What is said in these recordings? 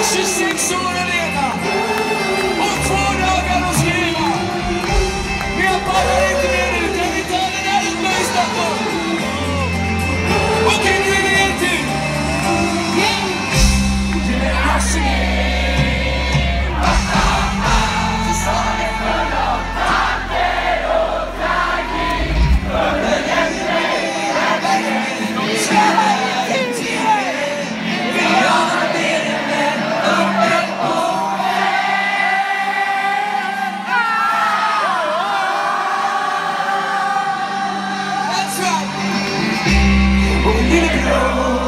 Just sing sort of Oh.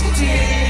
世界。